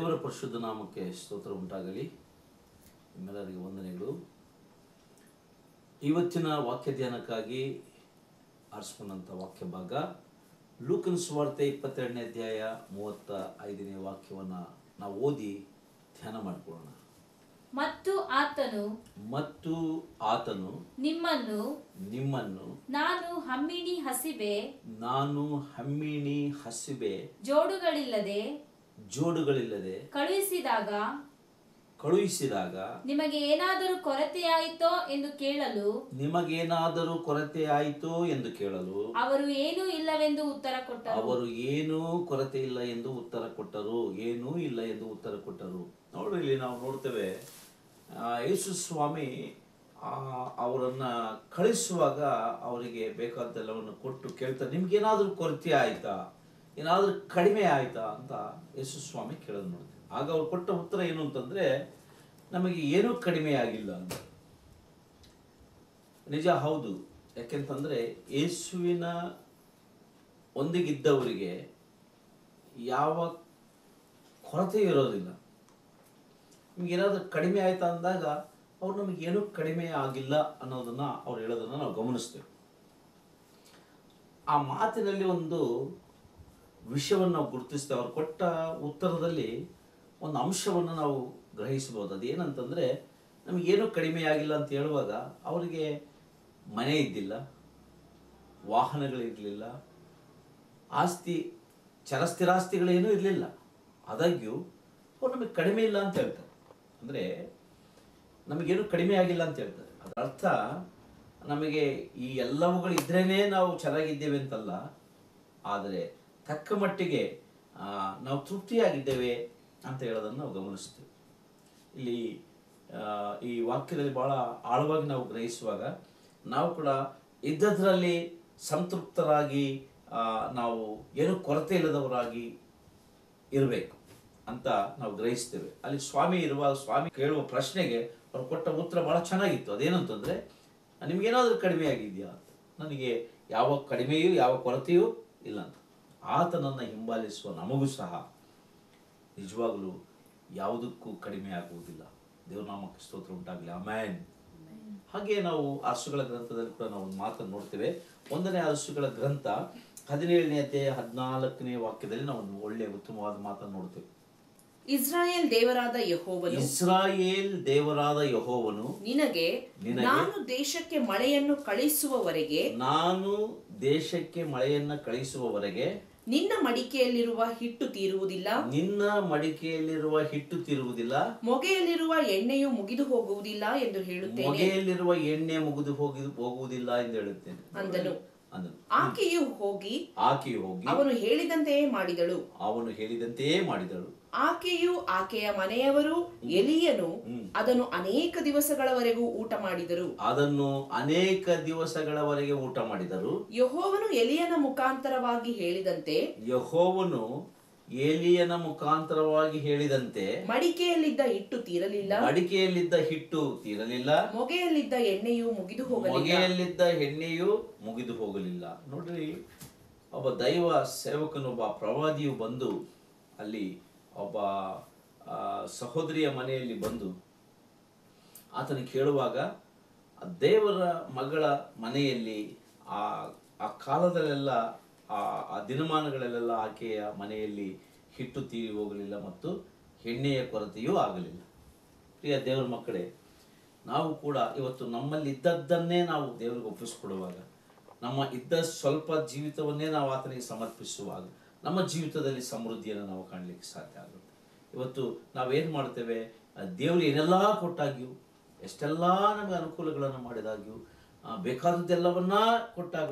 ದೇವರ ಪರಿಶುದ್ಧ ನಾಮಕ್ಕೆ ಸ್ತೋತ್ರ ಉಂಟಾಗಲಿ. ನಿಮ್ಮೆಲ್ಲರಿಗೆ ವಂದನೆಗಳು. ಇವತ್ತಿನ ವಾಕ್ಯ ಧ್ಯಾನಕ್ಕಾಗಿ ಆರಿಸ್ಕೊಂಡಂಥ ವಾಕ್ಯ ಭಾಗ ಲೂಕನ್ ಸ್ವಾರ್ತೆ ಇಪ್ಪತ್ತೆರಡನೇ ಅಧ್ಯಾಯ ಮೂವತ್ತ ಐದನೇ ವಾಕ್ಯವನ್ನು ನಾವು ಓದಿ ಧ್ಯಾನ ಮಾಡಿಕೊಳ್ಳೋಣ. ಮತ್ತು ಆತನು ಮತ್ತು ಆತನು ನಿಮ್ಮನ್ನು ನಿಮ್ಮನ್ನು ನಾನು ಹಮ್ಮಿಣಿ ಹಸಿಬೆ ನಾನು ಹಮ್ಮಿಣಿ ಹಸಿಬೆ ಜೋಡುಗಳಿಲ್ಲದೆ ಜೋಡುಗಳಿಲ್ಲದೆ ಕಳುಹಿಸಿದಾಗ ಕಳುಹಿಸಿದಾಗ ನಿಮಗೆ ಏನಾದರೂ ಕೊರತೆಯಾಯಿತೋ ಎಂದು ಕೇಳಲು ನಿಮಗೇನಾದರೂ ಕೊರತೆ ಆಯಿತೋ ಎಂದು ಕೇಳಲು ಅವರು ಏನೂ ಇಲ್ಲವೆಂದು ಉತ್ತರ ಕೊಟ್ಟರು. ಅವರು ಏನೂ ಕೊರತೆ ಇಲ್ಲ ಎಂದು ಉತ್ತರ ಕೊಟ್ಟರು. ಏನೂ ಇಲ್ಲ ಎಂದು ಉತ್ತರ ಕೊಟ್ಟರು. ನೋಡ್ರಿ ಇಲ್ಲಿ ನಾವು ನೋಡ್ತೇವೆ ಯೇಸು ಸ್ವಾಮಿ ಆ, ಅವರನ್ನ ಕಳಿಸುವಾಗ ಅವರಿಗೆ ಬೇಕಾದ್ದೆಲ್ಲವನ್ನು ಕೊಟ್ಟು ಕೇಳ್ತಾರೆ. ನಿಮ್ಗೇನಾದರೂ ಕೊರತೆ ಆಯ್ತಾ? ಏನಾದ್ರೂ ಕಡಿಮೆ ಆಯಿತಾ ಅಂತ ಯೇಸು ಸ್ವಾಮಿ ಕೇಳೋದು ನೋಡ್ತೀವಿ ಆಗ ಅವ್ರು ಕೊಟ್ಟ ಉತ್ತರ ಏನು ಅಂತಂದರೆ, ನಮಗೆ ಏನೂ ಕಡಿಮೆ ಆಗಿಲ್ಲ ಅಂತ. ನಿಜ ಹೌದು. ಯಾಕೆಂತಂದರೆ, ಯೇಸುವಿನ ಒಂದಿಗಿದ್ದವರಿಗೆ ಯಾವ ಕೊರತೆ ಇರೋದಿಲ್ಲ. ನಿಮ್ಗೆ ಏನಾದರೂ ಕಡಿಮೆ ಆಯಿತಾ ಅಂದಾಗ, ಅವ್ರು ನಮಗೆ ಏನೂ ಕಡಿಮೆ ಆಗಿಲ್ಲ ಅನ್ನೋದನ್ನು ಅವ್ರು ಹೇಳೋದನ್ನು ನಾವು ಗಮನಿಸ್ತೇವೆ. ಆ ಮಾತಿನಲ್ಲಿ ಒಂದು ವಿಷಯವನ್ನು ನಾವು ಗುರುತಿಸ್ತೇವೆ ಅವ್ರು ಕೊಟ್ಟ ಉತ್ತರದಲ್ಲಿ ಒಂದು ಅಂಶವನ್ನು ನಾವು ಗ್ರಹಿಸ್ಬೋದು ಅದೇನಂತಂದರೆ, ನಮಗೇನು ಕಡಿಮೆ ಆಗಿಲ್ಲ ಅಂತ ಹೇಳುವಾಗ ಅವರಿಗೆ ಮನೆ ಇದ್ದಿಲ್ಲ ವಾಹನಗಳಿರಲಿಲ್ಲ ಆಸ್ತಿ, ಚರಸ್ಥಿರಾಸ್ತಿಗಳೇನೂ ಇರಲಿಲ್ಲ. ಆದಾಗ್ಯೂ ಅವ್ರು ನಮಗೆ ಕಡಿಮೆ ಇಲ್ಲ ಅಂತ ಹೇಳ್ತಾರೆ. ಅಂದರೆ, ನಮಗೇನು ಕಡಿಮೆ ಆಗಿಲ್ಲ ಅಂತ ಹೇಳ್ತಾರೆ. ಅದರ ಅರ್ಥ ನಮಗೆ ಈ ಎಲ್ಲವುಗಳು ಇದ್ರೇನೆ ನಾವು ಚೆನ್ನಾಗಿದ್ದೇವೆ ಅಂತಲ್ಲ, ಆದರೆ ತಕ್ಕ ಮಟ್ಟಿಗೆ ನಾವು ತೃಪ್ತಿಯಾಗಿದ್ದೇವೆ ಅಂತ ಹೇಳೋದನ್ನು ನಾವು ಗಮನಿಸ್ತೇವೆ ಇಲ್ಲಿ ಈ ವಾಕ್ಯದಲ್ಲಿ ಬಹಳ ಆಳವಾಗಿ ನಾವು ಗ್ರಹಿಸುವಾಗ ನಾವು ಕೂಡ ಇದ್ದದರಲ್ಲಿ ಸಂತೃಪ್ತರಾಗಿ ನಾವು ಏನು ಕೊರತೆ ಇಲ್ಲದವರಾಗಿ ಇರಬೇಕು ಅಂತ ನಾವು ಗ್ರಹಿಸ್ತೇವೆ ಅಲ್ಲಿ ಸ್ವಾಮಿ ಇರುವ, ಸ್ವಾಮಿ ಕೇಳುವ ಪ್ರಶ್ನೆಗೆ ಅವ್ರು ಕೊಟ್ಟ ಉತ್ತರ ಬಹಳ ಚೆನ್ನಾಗಿತ್ತು. ಅದೇನಂತಂದ್ರೆ ಏನಾದರೂ ಕಡಿಮೆ ಆಗಿದೆಯಾ ಅಂತ. ನನಗೆ ಯಾವ ಕಡಿಮೆಯೂ, ಯಾವ ಕೊರತೆಯೂ ಇಲ್ಲ ಅಂತ. ಆತನನ್ನು ಹಿಂಬಾಲಿಸುವ ನಮಗೂ ಸಹ ನಿಜವಾಗಲೂ ಯಾವುದಕ್ಕೂ ಕಡಿಮೆ ಆಗುವುದಿಲ್ಲ. ದೇವನಾಮಕ್ಕೆ ಸ್ತೋತ್ರ ಉಂಟಾಗಲಿ. ಅಮ್ಯಾನ್ ಹಾಗೆ ನಾವು ಅರಸುಗಳ ಗ್ರಂಥದಲ್ಲಿ ಕೂಡ ನಾವು ಒಂದು ಮಾತನ್ನು ನೋಡ್ತೇವೆ. ಒಂದನೇ ಅರಸುಗಳ ಗ್ರಂಥ ಹದಿನೇಳನೇ ಅಧ್ಯಾಯ ಹದಿನಾಲ್ಕನೇ ವಾಕ್ಯದಲ್ಲಿ ನಾವು ಒಂದು ಒಳ್ಳೆಯ ಉತ್ತಮವಾದ ಮಾತನ್ನು ನೋಡ್ತೇವೆ. ಇಸ್ರಾಯೇಲ್ ದೇವರಾದ ಯಹೋವನು ಇಸ್ರಾಯೇಲ್ ದೇವರಾದ ಯಹೋವನು ನಿನಗೆ ನಿನಗೆ ನಾನು ದೇಶಕ್ಕೆ ಮಳೆಯನ್ನು ಕಳಿಸುವವರೆಗೆ ನಾನು ದೇಶಕ್ಕೆ ಮಳೆಯನ್ನು ಕಳಿಸುವವರೆಗೆ ನಿನ್ನ ಮಡಿಕೆಯಲ್ಲಿರುವ ಹಿಟ್ಟು ತೀರುವುದಿಲ್ಲ. ನಿನ್ನ ಮಡಿಕೆಯಲ್ಲಿರುವ ಹಿಟ್ಟು ತೀರುವುದಿಲ್ಲ. ಮೊಗೆಯಲ್ಲಿರುವ ಎಣ್ಣೆಯು ಮುಗಿದು ಹೋಗುವುದಿಲ್ಲ ಎಂದು ಹೇಳುತ್ತೇನೆ. ಮೊಗೆಯಲ್ಲಿರುವ ಎಣ್ಣೆ ಮುಗಿದು ಹೋಗಿ ಹೋಗುವುದಿಲ್ಲ ಎಂದು ಹೇಳುತ್ತೇನೆ. ಅಂದನು. ಅಂದನು ಆಕೆಯು ಹೋಗಿ ಆಕೆಯು ಹೋಗಿ ಅವನು ಹೇಳಿದಂತೆಯೇ ಮಾಡಿದಳು. ಅವನು ಹೇಳಿದಂತೆಯೇ ಮಾಡಿದಳು. ಆಕೆಯು ಆಕೆಯ ಮನೆಯವರು ಎಲಿಯನು ಅದನ್ನು ಅನೇಕ ದಿವಸಗಳವರೆಗೂ ಊಟ ಮಾಡಿದರು. ಅದನ್ನು ಅನೇಕ ದಿವಸಗಳವರೆಗೆ ಊಟ ಮಾಡಿದರು. ಯಹೋವನು ಎಲಿಯನ ಮುಖಾಂತರವಾಗಿ ಹೇಳಿದಂತೆ ಯಹೋವನು ಏಲಿಯನ ಮುಖಾಂತರವಾಗಿ ಹೇಳಿದಂತೆ ಮಡಿಕೆಯಲ್ಲಿದ್ದ ಹಿಟ್ಟು ತೀರಲಿಲ್ಲ. ಮಡಿಕೆಯಲ್ಲಿದ್ದ ಹಿಟ್ಟು ತೀರಲಿಲ್ಲ. ಮೊಗೆಯಲ್ಲಿದ್ದ ಎಣ್ಣೆಯು ಮುಗಿದು ಹೋಗಲಿಲ್ಲ. ಮೊಗೆಯಲ್ಲಿದ್ದ ಎಣ್ಣೆಯು ಮುಗಿದು ಹೋಗಲಿಲ್ಲ. ನೋಡ್ರಿ ಒಬ್ಬ ದೈವ ಸೇವಕನೊಬ್ಬ ಪ್ರವಾದಿಯು ಬಂದು ಅಲ್ಲಿ ಒಬ್ಬ ಆ, ಸಹೋದರಿಯ ಮನೆಯಲ್ಲಿ ಬಂದು ಆತನ ಕೇಳುವಾಗ ಆ ದೇವರ ಮಗಳ ಮನೆಯಲ್ಲಿ ಆ ಆ ಕಾಲದಲ್ಲೆಲ್ಲ ಆ ದಿನಮಾನಗಳಲ್ಲೆಲ್ಲ ಆಕೆಯ ಮನೆಯಲ್ಲಿ ಹಿಟ್ಟು ತೀರಿ ಹೋಗಲಿಲ್ಲ ಮತ್ತು ಹೆಣ್ಣೆಯ ಕೊರತೆಯೂ ಆಗಲಿಲ್ಲ. ಪ್ರಿಯ ದೇವರ ಮಕ್ಕಳೇ, ನಾವು ಕೂಡ ಇವತ್ತು ನಮ್ಮಲ್ಲಿ ಇದ್ದದ್ದನ್ನೇ ನಾವು ದೇವರಿಗೆ ಒಪ್ಪಿಸಿಕೊಡುವಾಗ, ನಮ್ಮ ಇದ್ದ ಸ್ವಲ್ಪ ಜೀವಿತವನ್ನೇ ನಾವು ಆತನಿಗೆ ಸಮರ್ಪಿಸುವಾಗ, ನಮ್ಮ ಜೀವಿತದಲ್ಲಿ ಸಮೃದ್ಧಿಯನ್ನು ನಾವು ಕಾಣಲಿಕ್ಕೆ ಸಾಧ್ಯ ಆಗುತ್ತೆ. ಇವತ್ತು ನಾವೇನು ಮಾಡ್ತೇವೆ ದೇವರು ಏನೆಲ್ಲ ಕೊಟ್ಟಾಗ್ಯೂ, ಎಷ್ಟೆಲ್ಲ ನಮಗೆ ಅನುಕೂಲಗಳನ್ನು ಮಾಡಿದಾಗ್ಯೂ ಬೇಕಾದದ್ದೆಲ್ಲವನ್ನ ಕೊಟ್ಟಾಗ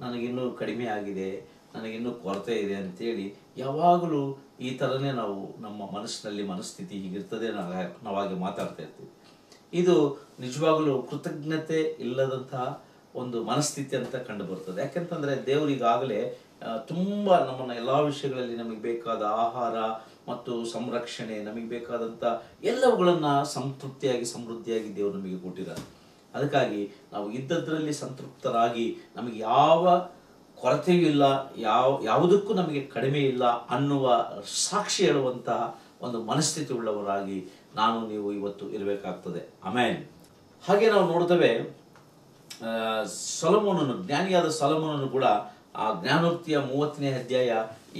ನನಗಿನ್ನೂ ಕಡಿಮೆ ಆಗಿದೆ, ನನಗಿನ್ನೂ ಕೊರತೆ ಇದೆ ಅಂತೇಳಿ ಯಾವಾಗಲೂ ಈ ಥರನೇ ನಾವು ನಮ್ಮ ಮನಸ್ಸಿನಲ್ಲಿ ಮನಸ್ಥಿತಿ ಹೀಗಿರ್ತದೆ ನಾವು ನಾವಾಗೆ ಮಾತಾಡ್ತಾ ಇರ್ತೀವಿ. ಇದು ನಿಜವಾಗಲೂ ಕೃತಜ್ಞತೆ ಇಲ್ಲದಂತಹ ಒಂದು ಮನಸ್ಥಿತಿ ಅಂತ ಕಂಡು ಬರ್ತದೆ. ಯಾಕೆಂತಂದ್ರೆ ದೇವರು ಈಗಾಗಲೇ ನಮ್ಮನ್ನು ತುಂಬಾ ನಮ್ಮನ್ನ ಎಲ್ಲಾ ವಿಷಯಗಳಲ್ಲಿ ನಮಗೆ ಬೇಕಾದ ಆಹಾರ ಮತ್ತು ಸಂರಕ್ಷಣೆ, ನಮಗೆ ಬೇಕಾದಂಥ ಎಲ್ಲವುಗಳನ್ನು ಸಂತೃಪ್ತಿಯಾಗಿ, ಸಮೃದ್ಧಿಯಾಗಿ ದೇವರು ನಮಗೆ ಕೊಟ್ಟಿದ್ದಾರೆ. ಅದಕ್ಕಾಗಿ ನಾವು ಇದ್ದದ್ರಲ್ಲಿ ಸಂತೃಪ್ತರಾಗಿ ನಮಗೆ ಯಾವ ಕೊರತೆಯೂ ಇಲ್ಲ, ಯಾವ, ಯಾವುದಕ್ಕೂ ನಮಗೆ ಕಡಿಮೆ ಇಲ್ಲ ಅನ್ನುವ ಸಾಕ್ಷಿ ಹೇಳುವಂತಹ ಒಂದು ಮನಸ್ಥಿತಿ ಉಳ್ಳವರಾಗಿ ನಾನು, ನೀವು ಇವತ್ತು ಇರಬೇಕಾಗ್ತದೆ. ಆಮೇಲೆ ಹಾಗೆ ನಾವು ನೋಡ್ತೇವೆ ಸೊಲಮೋನನ್ನು ಜ್ಞಾನಿಯಾದ ಸೊಲಮೋನನ್ನು ಕೂಡ ಆ ಜ್ಞಾನೋಕ್ತಿಯ ಮೂವತ್ತನೇ ಅಧ್ಯಾಯ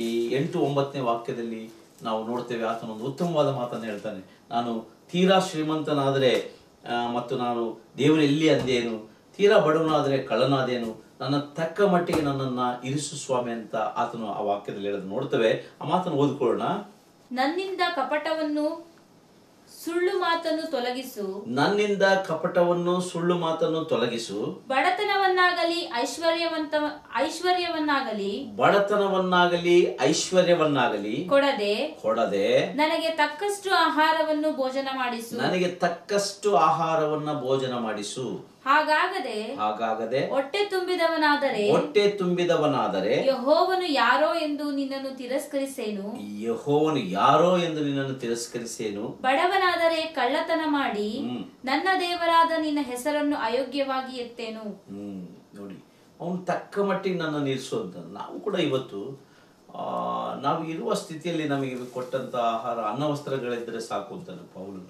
ಈ ಎಂಟು ಒಂಬತ್ತನೇ ವಾಕ್ಯದಲ್ಲಿ ನಾವು ನೋಡ್ತೇವೆ, ಆತನೊಂದು ಉತ್ತಮವಾದ ಮಾತನ್ನು ಹೇಳ್ತಾನೆ. ನಾನು ತೀರಾ ಶ್ರೀಮಂತನಾದರೆ ಮತ್ತು ನಾನು ದೇವರು ಎಲ್ಲಿ ಅಂದೇನು? ತೀರಾ ಬಡವನಾದರೆ ಕಳ್ಳನಾದೇನು? ನನ್ನ ತಕ್ಕ ಮಟ್ಟಿಗೆ ನನ್ನನ್ನ ಇರಿಸು ಸ್ವಾಮಿ ಅಂತ ಆತನು ಆ ವಾಕ್ಯದಲ್ಲಿ ಹೇಳೋದು ನೋಡ್ತೇವೆ. ಆ ಮಾತನ್ನು ಓದ್ಕೊಳ್ಳೋಣ. ನನ್ನಿಂದ ಕಪಟವನ್ನು ಸುಳ್ಳು ಮಾತನ್ನು ತೊಲಗಿಸು. ನನ್ನಿಂದ ಕಪಟವನ್ನು ಸುಳ್ಳು ಮಾತನ್ನು ತೊಲಗಿಸು. ಬಡತನವನ್ನಾಗಲಿ ಐಶ್ವರ್ಯವಂತ ಐಶ್ವರ್ಯವನ್ನಾಗಲಿ ಬಡತನವನ್ನಾಗಲಿ ಐಶ್ವರ್ಯವನ್ನಾಗಲಿ ಕೊಡದೆ ಕೊಡದೆ ನನಗೆ ತಕ್ಕಷ್ಟು ಆಹಾರವನ್ನು ಭೋಜನ ಮಾಡಿಸು. ನನಗೆ ತಕ್ಕಷ್ಟು ಆಹಾರವನ್ನ ಭೋಜನ ಮಾಡಿಸು. ಹಾಗಾಗದೆ ಹಾಗಾಗದೆ ಹೊಟ್ಟೆ ತುಂಬಿದವನಾದರೆ ಹೊಟ್ಟೆ ತುಂಬಿದವನಾದರೆ ಯಹೋವನು ಯಾರೋ ಎಂದು ನಿನ್ನನ್ನು ತಿರಸ್ಕರಿಸೇನು? ಯಹೋವನು ಯಾರೋ ಎಂದು ನಿನ್ನನ್ನು ತಿರಸ್ಕರಿಸೇನು? ಬಡವನಾದರೆ ಕಳ್ಳತನ ಮಾಡಿ ನನ್ನ ದೇವರಾದ ನಿನ್ನ ಹೆಸರನ್ನು ಅಯೋಗ್ಯವಾಗಿ ಎತ್ತೇನು? ಹ್ಮ್. ನೋಡಿ ಅವನು ತಕ್ಕ ಮಟ್ಟಿಗೆ ನನ್ನ ನಿಲ್ಲಿಸುವಂತ ನಾವು ಕೂಡ ಇವತ್ತು ಆ, ನಾವು ಇರುವ ಸ್ಥಿತಿಯಲ್ಲಿ ನಮಗೆ ಕೊಟ್ಟಂತ ಆಹಾರ ಅನ್ನವಸ್ತ್ರಗಳಿದ್ರೆ ಸಾಕು ಅಂತ ಪೌಲನು.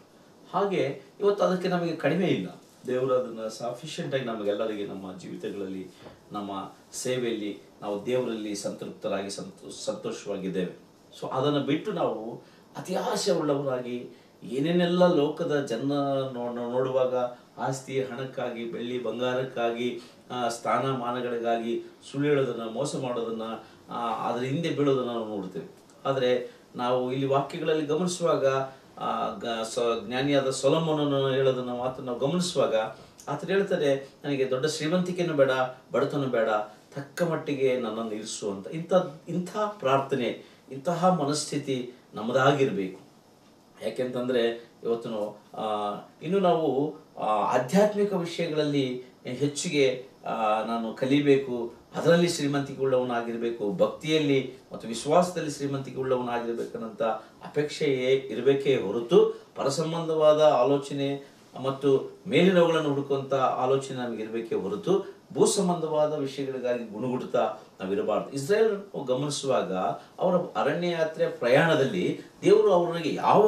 ಹಾಗೆ ಇವತ್ತು ಅದಕ್ಕೆ ನಮಗೆ ಕಡಿಮೆ ಇಲ್ಲ. ದೇವರು ಅದನ್ನು ಸಫಿಷಿಯಂಟಾಗಿ ನಮಗೆಲ್ಲರಿಗೆ ನಮ್ಮ ಜೀವಿತಗಳಲ್ಲಿ, ನಮ್ಮ ಸೇವೆಯಲ್ಲಿ ನಾವು ದೇವರಲ್ಲಿ ಸಂತೃಪ್ತರಾಗಿ ಸಂತೋ, ಸಂತೋಷವಾಗಿದ್ದೇವೆ. ಸೊ ಅದನ್ನು ಬಿಟ್ಟು ನಾವು ಅತಿ ಆಸೆ ಉಳ್ಳವರಾಗಿ ಏನೇನೆಲ್ಲ ಲೋಕದ ಜನ ನೋಡುವಾಗ ಆಸ್ತಿ ಹಣಕ್ಕಾಗಿ, ಬೆಳ್ಳಿ ಬಂಗಾರಕ್ಕಾಗಿ ಸ್ಥಾನಮಾನಗಳಿಗಾಗಿ ಸುಳ್ಳು ಹೇಳೋದನ್ನು ಮೋಸ ಮಾಡೋದನ್ನು ಅದರ ಹಿಂದೆ ಬೀಳೋದನ್ನು ನಾವು ನೋಡ್ತೇವೆ. ಆದರೆ ನಾವು ಇಲ್ಲಿ ವಾಕ್ಯಗಳಲ್ಲಿ ಗಮನಿಸುವಾಗ ಸ- ಜ್ಞಾನಿಯಾದ ಸೊಲಮನನ್ನು ಹೇಳೋದನ್ನ ಮಾತ್ರ ನಾವು ಗಮನಿಸುವಾಗ ಆತನು ಹೇಳ್ತಾರೆ, ನನಗೆ ದೊಡ್ಡ ಶ್ರೀಮಂತಿಕೆನೂ ಬೇಡ, ಬಡತನ ಬೇಡ, ತಕ್ಕ ಮಟ್ಟಿಗೆ ನನ್ನನ್ನು ಇರಿಸು ಅಂತ. ಇಂಥ ಇಂಥ ಪ್ರಾರ್ಥನೆ, ಇಂತಹ ಮನಸ್ಥಿತಿ ನಮ್ಮದಾಗಿರಬೇಕು. ಯಾಕೆಂತಂದ್ರೆ, ಇವತ್ತು ಇನ್ನು ನಾವು ಆಧ್ಯಾತ್ಮಿಕ ವಿಷಯಗಳಲ್ಲಿ ಹೆಚ್ಚಿಗೆ ನಾನು ಕಲಿಬೇಕು, ಅದರಲ್ಲಿ ಶ್ರೀಮಂತಿಕೆ ಉಳ್ಳವನಾಗಿರ್ಬೇಕು ಭಕ್ತಿಯಲ್ಲಿ ಮತ್ತು ವಿಶ್ವಾಸದಲ್ಲಿ ಶ್ರೀಮಂತಿಕೆ ಉಳ್ಳವನಾಗಿರಬೇಕನ್ನಂಥ ಅಪೇಕ್ಷೆಯೇ ಇರಬೇಕೇ ಹೊರತು ಪರಸಂಬಂಧವಾದ ಆಲೋಚನೆ ಮತ್ತು ಮೇಲಿನವುಗಳನ್ನು ಹುಡುಕುವಂಥ ಆಲೋಚನೆ ನಮಗಿರಬೇಕೇ ಹೊರತು ಭೂ ಸಂಬಂಧವಾದ ವಿಷಯಗಳಿಗಾಗಿ ಗುಣಗುಡ್ತಾ ನಾವಿರಬಾರ್ದು. ಇಸ್ರೇಲ್ ಗಮನಿಸುವಾಗ ಅವರ ಅರಣ್ಯ ಯಾತ್ರೆ ಪ್ರಯಾಣದಲ್ಲಿ ದೇವರು ಅವರಿಗೆ ಯಾವ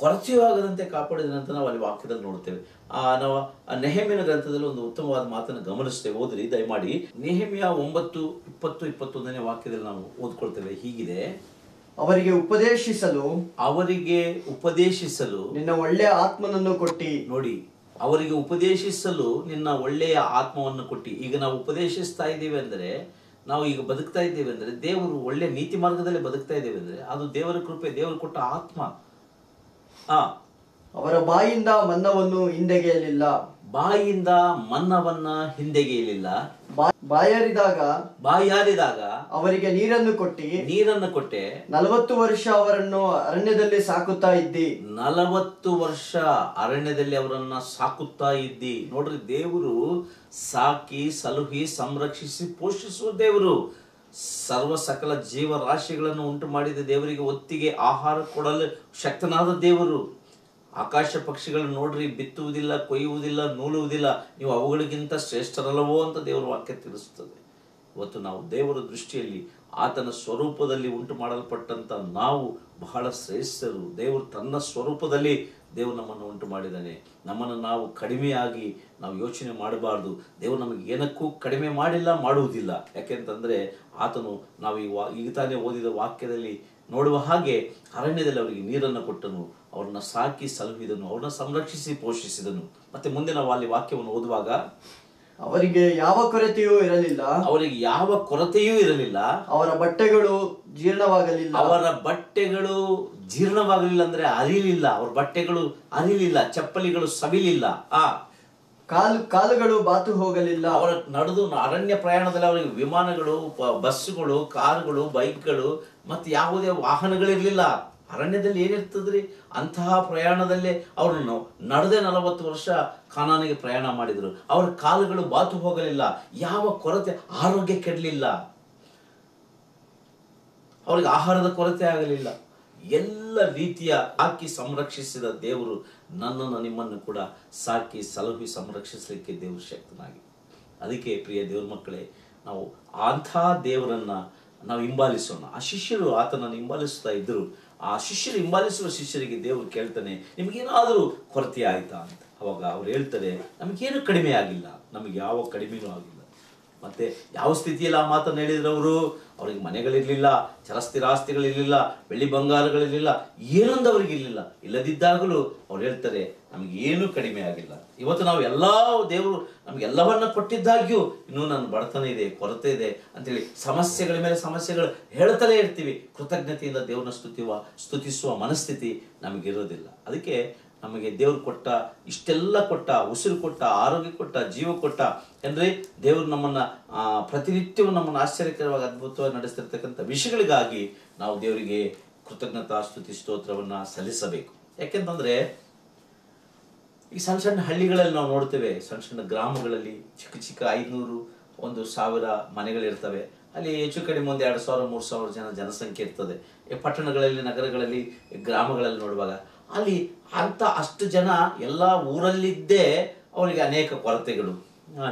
ಕೊರತೆಯೂ ಆಗದಂತೆ ಕಾಪಾಡಿದಂತ ನಾವು ಅಲ್ಲಿ ವಾಕ್ಯದಲ್ಲಿ ನೋಡ್ತೇವೆ ಆ ನಾವು ನೆಹಮಿನ ಗ್ರಂಥದಲ್ಲಿ ಒಂದು ಉತ್ತಮವಾದ ಮಾತನ್ನು ಗಮನಿಸ್ತೇವೆ ಓದ್ರಿ ದಯಮಾಡಿ. ನೆಹಮಿಯ ಒಂಬತ್ತು ಇಪ್ಪತ್ತು ಇಪ್ಪತ್ತೊಂದನೇ ವಾಕ್ಯದಲ್ಲಿ ನಾವು ಓದ್ಕೊಳ್ತೇವೆ. ಹೀಗಿದೆ. ಅವರಿಗೆ ಉಪದೇಶಿಸಲು ಅವರಿಗೆ ಉಪದೇಶಿಸಲು ನಿನ್ನ ಒಳ್ಳೆಯ ಆತ್ಮನನ್ನು ಕೊಟ್ಟಿ. ನೋಡಿ ಅವರಿಗೆ ಉಪದೇಶಿಸಲು ನಿನ್ನ ಒಳ್ಳೆಯ ಆತ್ಮವನ್ನು ಕೊಟ್ಟಿ. ಈಗ ನಾವು ಉಪದೇಶಿಸ್ತಾ ಇದ್ದೇವೆ ಅಂದರೆ ನಾವು ಈಗ ಬದುಕ್ತಾ ಇದ್ದೇವೆ ಅಂದರೆ ದೇವರು ಒಳ್ಳೆ ನೀತಿ ಮಾರ್ಗದಲ್ಲಿ ಬದುಕ್ತಾ ಇದ್ದೇವೆ ಅಂದರೆ ಅದು ದೇವರ ಕೃಪೆ ದೇವರು ಕೊಟ್ಟ ಆತ್ಮ. ಅವರ ಬಾಯಿಂದ ಮನ್ನವನ್ನು ಹಿಂದೆಗೆಯಲಿಲ್ಲ ಬಾಯಿಯಿಂದ ಮನ್ನವನ್ನ ಹಿಂದೆಗೆಯಲಿಲ್ಲ ಬಾಯಾರಿದಾಗ ಬಾಯರಿದಾಗ ಬಾಯಾರಿದಾಗ ಅವರಿಗೆ ನೀರನ್ನು ಕೊಟ್ಟಿ ನೀರನ್ನು ಕೊಟ್ಟೆ. ನಲವತ್ತು ವರ್ಷ ಅವರನ್ನು ಅರಣ್ಯದಲ್ಲಿ ಸಾಕುತ್ತಾ ಇದ್ದಿ. ನಲವತ್ತು ವರ್ಷ ಅರಣ್ಯದಲ್ಲಿ ಅವರನ್ನ ಸಾಕುತ್ತಾ ಇದ್ದಿ. ನೋಡ್ರಿ ದೇವರು ಸಾಕಿ ಸಲುಹಿ ಸಂರಕ್ಷಿಸಿ ಪೋಷಿಸುವ ದೇವರು. ಸರ್ವ ಸಕಲ ಜೀವರಾಶಿಗಳನ್ನು ಉಂಟು ಮಾಡಿದ ದೇವರಿಗೆ ಒತ್ತಿಗೆ ಆಹಾರ ಕೊಡಲು ಶಕ್ತನಾದ ದೇವರು. ಆಕಾಶ ಪಕ್ಷಿಗಳನ್ನು ನೋಡ್ರಿ, ಬಿತ್ತುವುದಿಲ್ಲ, ಕೊಯ್ಯುವುದಿಲ್ಲ, ನೂಲುವುದಿಲ್ಲ, ನೀವು ಅವುಗಳಿಗಿಂತ ಶ್ರೇಷ್ಠರಲ್ಲವೋ ಅಂತ ದೇವರ ವಾಕ್ಯ ತಿಳಿಸುತ್ತದೆ. ಇವತ್ತು ನಾವು ದೇವರ ದೃಷ್ಟಿಯಲ್ಲಿ ಆತನ ಸ್ವರೂಪದಲ್ಲಿ ಉಂಟು ಮಾಡಲ್ಪಟ್ಟಂತ ನಾವು ಬಹಳ ಶ್ರೇಷ್ಠರು. ದೇವರು ತನ್ನ ಸ್ವರೂಪದಲ್ಲಿ ದೇವರು ನಮ್ಮನ್ನು ಉಂಟು ಮಾಡಿದ್ದಾನೆ. ನಮ್ಮನ್ನು ನಾವು ಕಡಿಮೆಯಾಗಿ ನಾವು ಯೋಚನೆ ಮಾಡಬಾರ್ದು. ದೇವರು ನಮಗೆ ಏನಕ್ಕೂ ಕಡಿಮೆ ಮಾಡಿಲ್ಲ, ಮಾಡುವುದಿಲ್ಲ. ಯಾಕೆಂತಂದರೆ ಆತನು ನಾವು ಈ ವಾ, ಈಗ ತಾನೇ ಓದಿದ ವಾಕ್ಯದಲ್ಲಿ ನೋಡುವ ಹಾಗೆ ಅರಣ್ಯದಲ್ಲಿ ಅವರಿಗೆ ನೀರನ್ನು ಕೊಟ್ಟನು. ಅವ್ರನ್ನ ಸಾಕಿ ಸಲುಹಿದನು. ಅವ್ರನ್ನ ಸಂರಕ್ಷಿಸಿ ಪೋಷಿಸಿದನು. ಮತ್ತೆ ಮುಂದೆ ನಾವು ಅಲ್ಲಿ ವಾಕ್ಯವನ್ನು ಓದುವಾಗ ಅವರಿಗೆ ಯಾವ ಕೊರತೆಯೂ ಇರಲಿಲ್ಲ. ಅವರಿಗೆ ಯಾವ ಕೊರತೆಯೂ ಇರಲಿಲ್ಲ. ಅವರ ಬಟ್ಟೆಗಳು ಜೀರ್ಣವಾಗಲಿಲ್ಲ. ಅವರ ಬಟ್ಟೆಗಳು ಜೀರ್ಣವಾಗಲಿಲ್ಲ ಅಂದ್ರೆ ಅರಿಲಿಲ್ಲ. ಅವ್ರ ಬಟ್ಟೆಗಳು ಅರಿಲಿಲ್ಲ. ಚಪ್ಪಲಿಗಳು ಸವಿಲಿಲ್ಲ. ಆ. ಕಾಲು ಕಾಲುಗಳು ಬಾತು ಹೋಗಲಿಲ್ಲ. ಅವರ ನಡೆದು ಅರಣ್ಯ ಪ್ರಯಾಣದಲ್ಲಿ ಅವರಿಗೆ ವಿಮಾನಗಳು ಬಸ್ಸುಗಳು ಕಾರುಗಳು ಬೈಕ್ಗಳು ಮತ್ತೆ ಯಾವುದೇ ವಾಹನಗಳಿರ್ಲಿಲ್ಲ. ಅರಣ್ಯದಲ್ಲಿ ಏನಿರ್ತದ್ರಿ? ಅಂತಹ ಪ್ರಯಾಣದಲ್ಲೇ ಅವರು ನಡೆದೇ ನಲವತ್ತು ವರ್ಷ ಕಾನಾನಿಗೆ ಪ್ರಯಾಣ ಮಾಡಿದರು. ಅವರ ಕಾಲುಗಳು ಬಾತು ಹೋಗಲಿಲ್ಲ. ಯಾವ ಕೊರತೆ? ಆರೋಗ್ಯ ಕೆಡಲಿಲ್ಲ. ಅವರಿಗೆ ಆಹಾರದ ಕೊರತೆ ಆಗಲಿಲ್ಲ. ಎಲ್ಲ ರೀತಿಯ ಹಾಕಿ ಸಂರಕ್ಷಿಸಿದ ದೇವರು ನನ್ನನ್ನು ನಿಮ್ಮನ್ನು ಕೂಡ ಸಾಕಿ ಸಲಹಿ ಸಂರಕ್ಷಿಸಲಿಕ್ಕೆ ದೇವರು ಶಕ್ತನಾಗಿ. ಅದಕ್ಕೆ ಪ್ರಿಯ ದೇವ್ರ ಮಕ್ಕಳೇ, ನಾವು ಅಂಥ ದೇವರನ್ನ ನಾವು ಹಿಂಬಾಲಿಸೋಣ. ಆ ಶಿಷ್ಯರು ಆತನನ್ನು ಹಿಂಬಾಲಿಸ್ತಾ ಇದ್ರು. ಆ ಶಿಷ್ಯರು ಹಿಂಬಾಲಿಸುವ ಶಿಷ್ಯರಿಗೆ ದೇವರು ಕೇಳ್ತಾನೆ, ನಿಮಗೇನಾದರೂ ಕೊರತೆ ಆಯಿತಾ? ಅಂತ. ಅವಾಗ ಅವ್ರು ಹೇಳ್ತಾರೆ, ನಮಗೇನು ಕಡಿಮೆ ಆಗಿಲ್ಲ. ನಮಗೆ ಯಾವ ಕಡಿಮೆನೂ ಆಗಿಲ್ಲ. ಮತ್ತೆ ಯಾವ ಸ್ಥಿತಿಯಲ್ಲಿ ಆ ಮಾತನ್ನು ಹೇಳಿದ್ರು ಅವರು? ಅವ್ರಿಗೆ ಮನೆಗಳಿರಲಿಲ್ಲ ಚಲಸ್ಥಿರಾಸ್ತಿಗಳಿರಲಿಲ್ಲ ಬೆಳ್ಳಿ ಬಂಗಾರಗಳಿರಲಿಲ್ಲ ಏನೊಂದು ಅವ್ರಿಗೆ ಇರಲಿಲ್ಲ ಇಲ್ಲದಿದ್ದಾಗಲೂ ಅವ್ರು ಹೇಳ್ತಾರೆ ನಮಗೆ ಏನು ಕಡಿಮೆ ಆಗಿಲ್ಲ. ಇವತ್ತು ನಾವು ಎಲ್ಲ ದೇವರು ನಮಗೆಲ್ಲವನ್ನ ಕೊಟ್ಟಿದ್ದಾಗ್ಯೂ ಇನ್ನೂ ನನ್ನ ಬಡತನ ಇದೆ, ಕೊರತೆ ಇದೆ ಅಂತೇಳಿ ಸಮಸ್ಯೆಗಳ ಮೇಲೆ ಸಮಸ್ಯೆಗಳು ಹೇಳ್ತಲೇ ಇರ್ತೀವಿ. ಕೃತಜ್ಞತೆಯಿಂದ ದೇವ್ರನ್ನ ಸ್ತುತಿವ, ಸ್ತುತಿಸುವ ಮನಸ್ಥಿತಿ ನಮಗಿರೋದಿಲ್ಲ. ಅದಕ್ಕೆ ನಮಗೆ ದೇವರು ಕೊಟ್ಟ, ಇಷ್ಟೆಲ್ಲ ಕೊಟ್ಟ, ಉಸಿರು ಕೊಟ್ಟ, ಆರೋಗ್ಯ ಕೊಟ್ಟ, ಜೀವ ಕೊಟ್ಟ ಅಂದರೆ ದೇವರು ನಮ್ಮನ್ನು ಪ್ರತಿನಿತ್ಯವೂ ನಮ್ಮನ್ನು ಆಶ್ಚರ್ಯಕರವಾಗಿ, ಅದ್ಭುತವಾಗಿ ನಡೆಸ್ತಿರ್ತಕ್ಕಂಥ ವಿಷಯಗಳಿಗಾಗಿ ನಾವು ದೇವರಿಗೆ ಕೃತಜ್ಞತಾ ಸ್ತುತಿ ಸ್ತೋತ್ರವನ್ನು ಸಲ್ಲಿಸಬೇಕು. ಯಾಕೆಂತಂದರೆ, ಈ ಸಣ್ಣ ಸಣ್ಣ ಹಳ್ಳಿಗಳಲ್ಲಿ ನಾವು ನೋಡ್ತೇವೆ, ಸಣ್ಣ ಸಣ್ಣ ಗ್ರಾಮಗಳಲ್ಲಿ ಚಿಕ್ಕ ಚಿಕ್ಕ ಐದುನೂರು, ಒಂದು ಸಾವಿರ ಮನೆಗಳಿರ್ತವೆ. ಅಲ್ಲಿ ಹೆಚ್ಚು ಕಡಿಮೆ ಒಂದು ಎರಡು ಸಾವಿರ, ಮೂರು ಸಾವಿರ ಜನ ಜನಸಂಖ್ಯೆ ಇರ್ತದೆ. ಪಟ್ಟಣಗಳಲ್ಲಿ, ನಗರಗಳಲ್ಲಿ, ಗ್ರಾಮಗಳಲ್ಲಿ ನೋಡುವಾಗ ಅಲ್ಲಿ ಅಂತ ಅಷ್ಟು ಜನ ಎಲ್ಲ ಊರಲ್ಲಿದ್ದೇ ಅವರಿಗೆ ಅನೇಕ ಕೊರತೆಗಳು.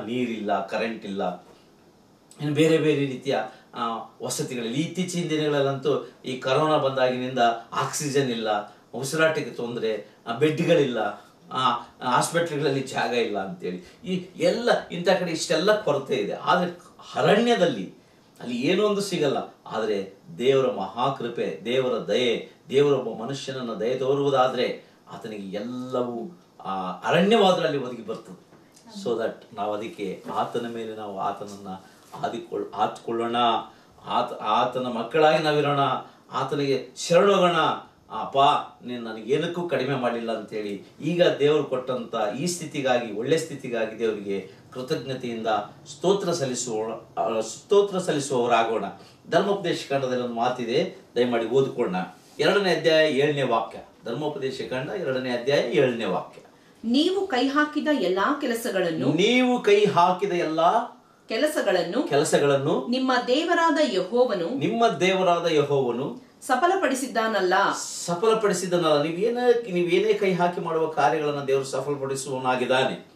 ನೀರಿಲ್ಲ ಕರೆಂಟ್ ಇಲ್ಲ. ಇನ್ನು ಬೇರೆ ಬೇರೆ ರೀತಿಯ ವಸತಿಗಳಲ್ಲಿ ಇತ್ತೀಚಿನ ದಿನಗಳಲ್ಲಂತೂ ಈ ಕರೋನಾ ಬಂದಾಗಿನಿಂದ ಆಕ್ಸಿಜನ್ ಇಲ್ಲ, ಉಸಿರಾಟಕ್ಕೆ ತೊಂದರೆ ಬೆಡ್ಗಳಿಲ್ಲ ಹಾಸ್ಪಿಟ್ಲ್ಗಳಲ್ಲಿ ಜಾಗ ಇಲ್ಲ ಅಂತೇಳಿ. ಈ ಎಲ್ಲ ಇಂಥ ಕಡೆ ಇಷ್ಟೆಲ್ಲ ಕೊರತೆ ಇದೆ. ಆದರೆ ಅರಣ್ಯದಲ್ಲಿ ಅಲ್ಲಿ ಏನೊಂದು ಸಿಗಲ್ಲ. ಆದರೆ ದೇವರ ಮಹಾಕೃಪೆ, ದೇವರ ದಯೆ ದೇವರೊಬ್ಬ ಮನುಷ್ಯನನ್ನು ದಯ ತೋರುವುದಾದರೆ ಆತನಿಗೆ ಎಲ್ಲವೂ ಆ ಅರಣ್ಯವಾದರಲ್ಲಿ ಒದಗಿ ಬರ್ತದೆ. ಸೊ ದಟ್ ನಾವು ಅದಕ್ಕೆ ಆತನ ಮೇಲೆ ನಾವು ಆತನನ್ನು ಆದಿಕೊಳ್ಳ ಆತ್ಕೊಳ್ಳೋಣ. ಆತ, ಆತನ ಮಕ್ಕಳಾಗಿ ನಾವಿರೋಣ. ಆತನಿಗೆ ಶರಣೋಗೋಣ. ಅಪ್ಪ, ನೀನು ನನಗೆ ಏನಕ್ಕೂ ಕಡಿಮೆ ಮಾಡಿಲ್ಲ ಅಂತೇಳಿ ಈಗ ದೇವರು ಕೊಟ್ಟಂಥ ಈ ಸ್ಥಿತಿಗಾಗಿ, ಒಳ್ಳೆ ಸ್ಥಿತಿಗಾಗಿ ದೇವರಿಗೆ ಕೃತಜ್ಞತೆಯಿಂದ ಸ್ತೋತ್ರ ಸಲ್ಲಿಸುವ, ಸ್ತೋತ್ರ ಸಲ್ಲಿಸುವವರಾಗೋಣ. ಧರ್ಮೋಪದೇಶ ಕಂಡದಲ್ಲಿ ಒಂದು ಮಾತಿದೆ. ದಯಮಾಡಿ ಓದಿಕೊಳ್ಳೋಣ. ಎರಡನೇ ಅಧ್ಯಾಯ ಏಳನೇ ವಾಕ್ಯ. ಧರ್ಮೋಪದೇಶ ಕಂಡ ಎರಡನೇ ಅಧ್ಯಾಯ ಏಳನೇ ವಾಕ್ಯ. ನೀವು ಕೈ ಹಾಕಿದ ಎಲ್ಲಾ ಕೆಲಸಗಳನ್ನು ನೀವು ಕೈ ಹಾಕಿದ ಎಲ್ಲಾ ಕೆಲಸಗಳನ್ನು ಕೆಲಸಗಳನ್ನು ನಿಮ್ಮ ದೇವರಾದ ಯಹೋವನು ನಿಮ್ಮ ದೇವರಾದ ಯಹೋವನು ಸಫಲಪಡಿಸಿದ್ದಾನಲ್ಲ. ಸಫಲಪಡಿಸಿದನಲ್ಲ ನೀವೇನೇ ನೀವೇನೇ ಕೈ ಹಾಕಿ ಮಾಡುವ ಕಾರ್ಯಗಳನ್ನು ದೇವರು ಸಫಲಪಡಿಸುವವನಾಗಿದ್ದಾನೆ.